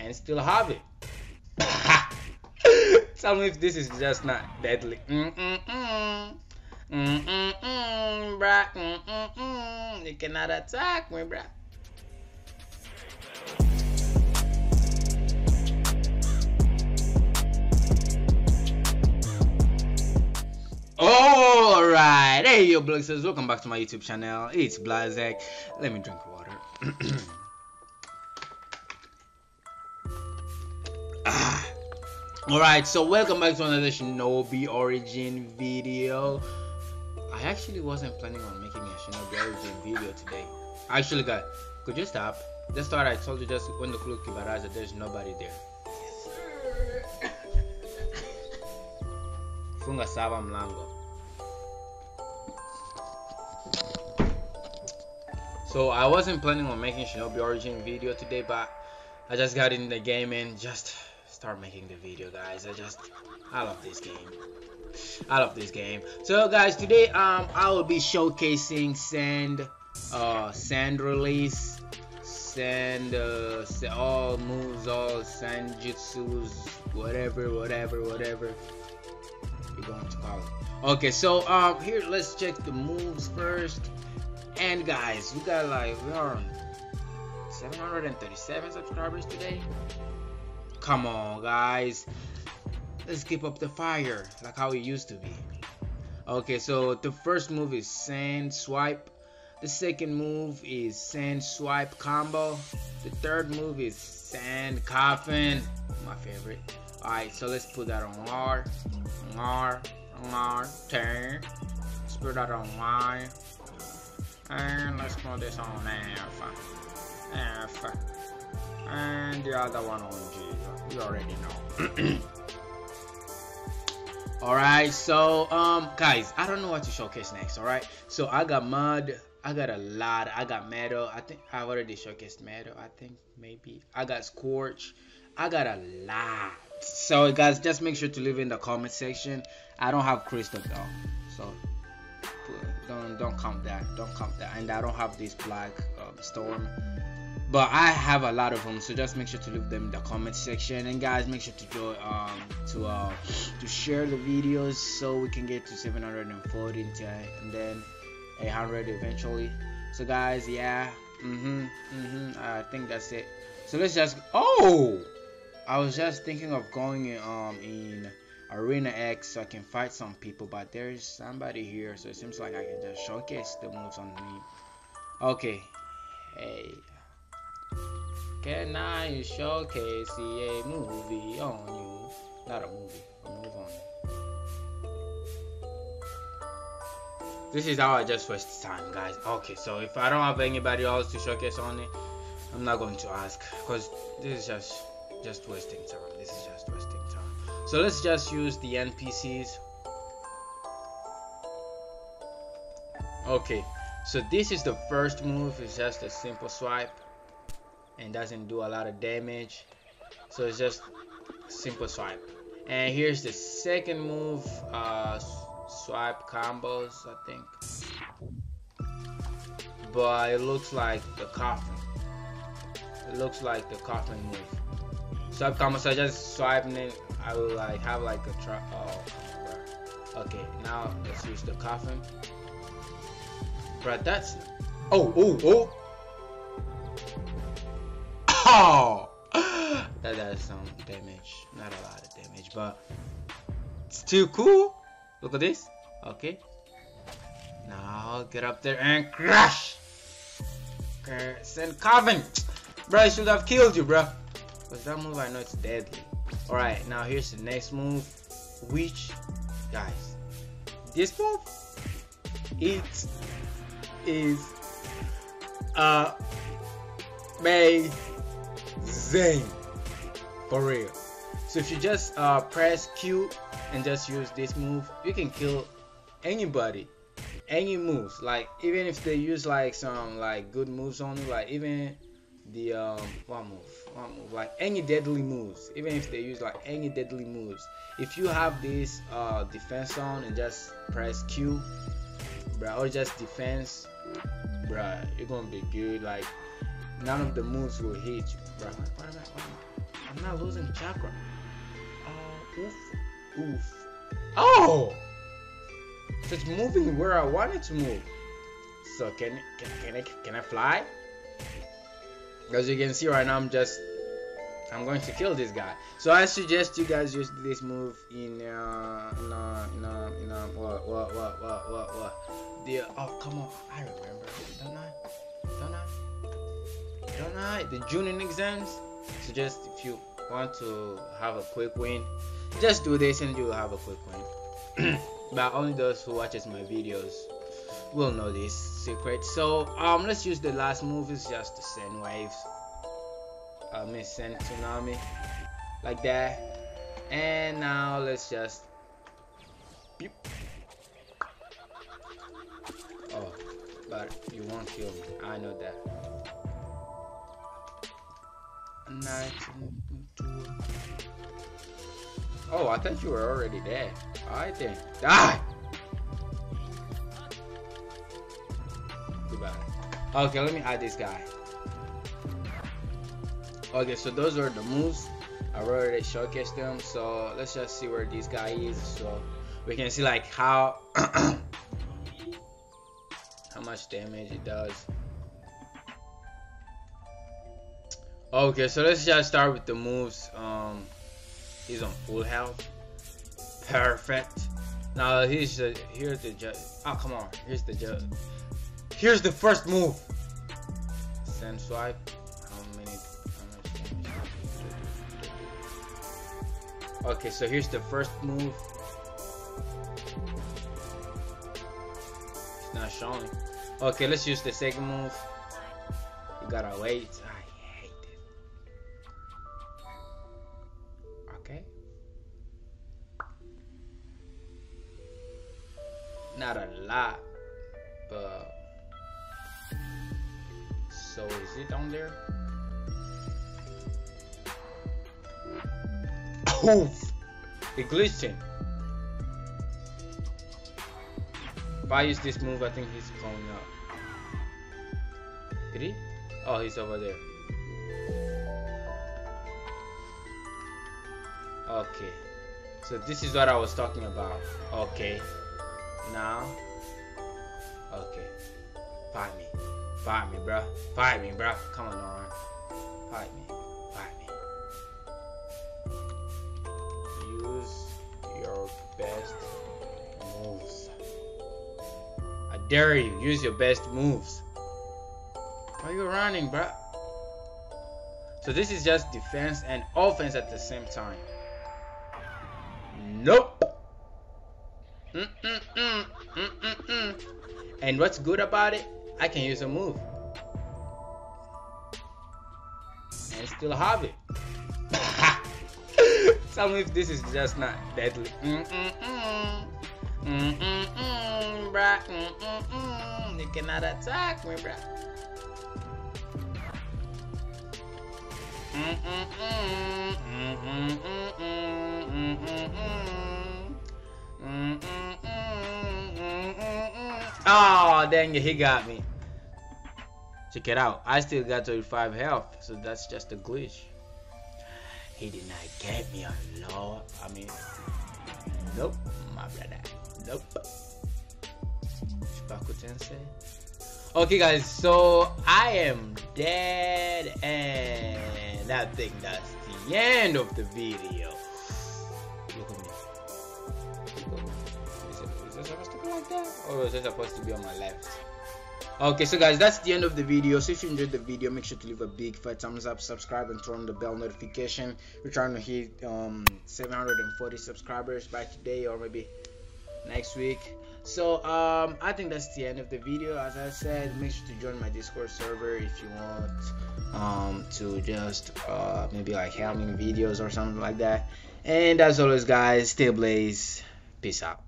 and still have it. Tell me if this is just not deadly. Mm-mm-mm. Mm-mm-mm, bruh. Mm-mm-mm. You cannot attack me, bruh. Alright, hey yo Blixers, welcome back to my YouTube channel. It's BlaZaCkk. Let me drink water. Alright, so welcome back to another Shinobi Origin video. I actually wasn't planning on making a Shinobi Origin video today. Actually guys, could you stop? Just thought I told you just when the clock that there's nobody there. funga saba mlango so i wasn't planning on making shinobi origin video today but i just got in the game and just start making the video guys i just i love this game i love this game so guys today um i will be showcasing sand uh sand release sand uh all moves all sand jutsus whatever whatever whatever you're going to college. Okay, so um, here let's check the moves first. And guys, we got like we are on 737 subscribers today. Come on, guys. Let's keep up the fire like how it used to be. Okay, so the first move is sand swipe. The second move is sand swipe combo. The third move is sand coffin. My favorite. Alright, so let's put that on R. R. R. Turn. Let's put that on Y. And let's put this on F. F. And the other one on G. You already know. alright so um guys i don't know what to showcase next all right? So i got mud i got a lot i got metal i think i've already showcased metal i think maybe. I got scorch i got a lot. So guys just make sure to leave in the comment section. I don't have crystal though so don't don't count that don't count that. And i don't have this black um, storm but i have a lot of them so just make sure to leave them in the comment section. And guys make sure to join um to uh to share the videos so we can get to 740 and then 800 eventually. So guys yeah mm-hmm mm-hmm i think that's it. So let's just oh! I was just thinking of going in, um in Arena X so I can fight some people, but there's somebody here, so it seems like I can just showcase the moves on me. Okay, hey, can I showcase a movie on you? Not a movie, move on. This is how I just waste time, guys. Okay, so if I don't have anybody else to showcase on it, I'm not going to ask because this is just just wasting time. This is just wasting time. So let's just use the npcs okay so this is the first move. It's just a simple swipe and doesn't do a lot of damage. So it's just simple swipe. And here's the second move uh, swipe combos I think. But it looks like the coffin. It looks like the coffin move. Swipe combo so I just swiping it I will like have like a try oh okay now let's use the coffin. But that's oh oh oh oh that does some damage. Not a lot of damage but it's too cool. Look at this. Okay. Now get up there and crash sand coffin bro I should have killed you bro. Because that move I know it's deadly. Alright, now here's the next move. Which, guys, this move, it is uh, amazing. For real. So if you just uh, press Q and just use this move, you can kill anybody. Any moves. Like even if they use like some like good moves on you like even the um one move one move. Like any deadly moves. Even if they use like any deadly moves. If you have this uh defense on and just press q bruh or just defense bruh you're gonna be good. Like none of the moves will hit you, bro. What am I, what am I? I'm not losing chakra. Oh, oof, oof. Oh, so it's moving where I want it to move. So can can can I can I fly? As you can see right now, I'm just I'm going to kill this guy. So I suggest you guys use this move in uh in uh in uh in uh what what what what what what the oh come on I remember don't I don't The Junin exams. So just if you want to have a quick win, just do this and you'll have a quick win. but only those who watches my videos will know this secret. So um let's use the last move is just the send waves I mean Sand Tsunami like that and now let's just beep. oh but you won't kill me I know that Oh, I thought you were already dead. I think. Die! Goodbye. Okay, let me add this guy. Okay, so those are the moves. I already showcased them. So let's just see where this guy is. So we can see like how how much damage it does. Okay, so let's just start with the moves. Um, he's on full health. Perfect. Now here's the here's the judge. Oh come on, here's the judge. Here's the first move. Sand swipe. How many? Okay, so here's the first move. It's not showing. Okay, let's use the second move. You gotta wait. Not a lot, but so is it on there? Oof! It glitching. If I use this move, I think he's going up. Did he? Oh, he's over there. Okay. So this is what I was talking about. Okay. Now. Okay. Fight me. Fight me, bro. Fight me, bro. Come on, Fight me. Fight me. Use your best moves. I dare you. Use your best moves. Why are you running, bro? So this is just defense and offense at the same time. Nope. Mm -mm -mm, and what's good about it? I can use a move. And still have it. Tell me if this is just not deadly. You cannot attack me, bruh. Mm mm mm. Oh, dang it, he got me. Check it out. I still got 35 health, so that's just a glitch. He did not get me oh, a lot. I mean, nope, my brother. Nope. Chibaku Tensei. Okay, guys, so I am dead, and I think that's the end of the video. Or is it supposed to be on my left? okay so guys that's the end of the video. So if you enjoyed the video make sure to leave a big fat thumbs up subscribe and turn on the bell notification. We're trying to hit um 740 subscribers by today or maybe next week. So um i think that's the end of the video. As i said make sure to join my discord server if you want um to just uh maybe like help me videos or something like that. And as always guys stay blaze peace out